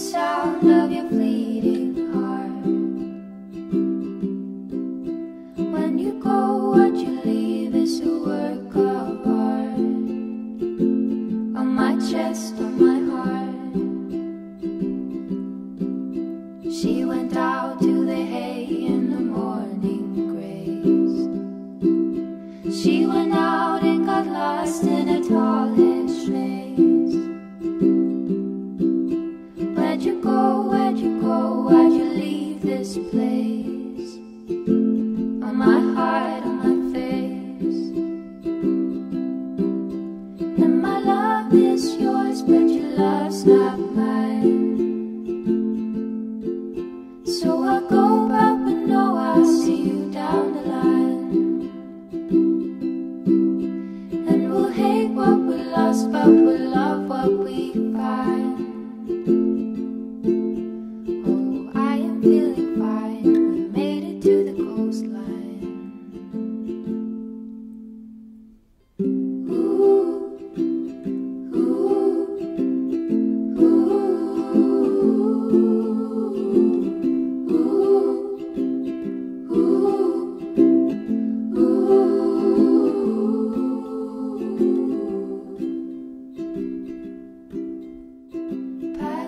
sound of your bleeding heart. When you go, what you leave is a work of art. On my chest, on my heart. She went out to the hay in the morning grace. She went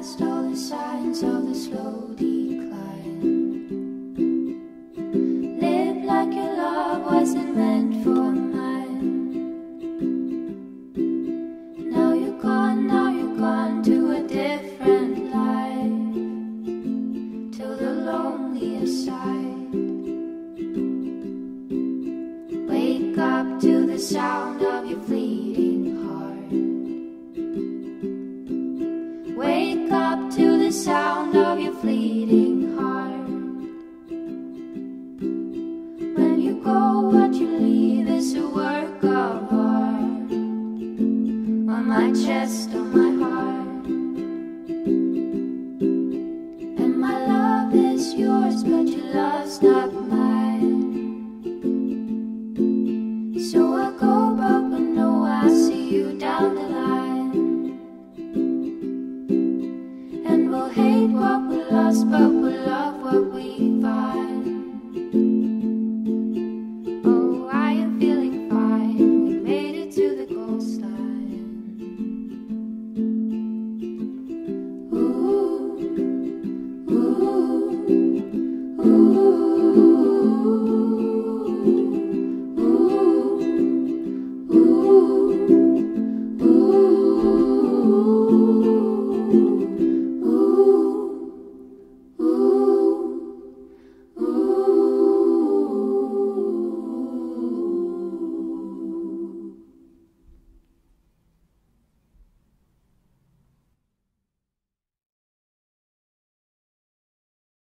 past all the signs of the slow my chest, oh my heart. And my love is yours, but your love's not mine. So I go but I know I see you down the line. And we'll hate what we lost, but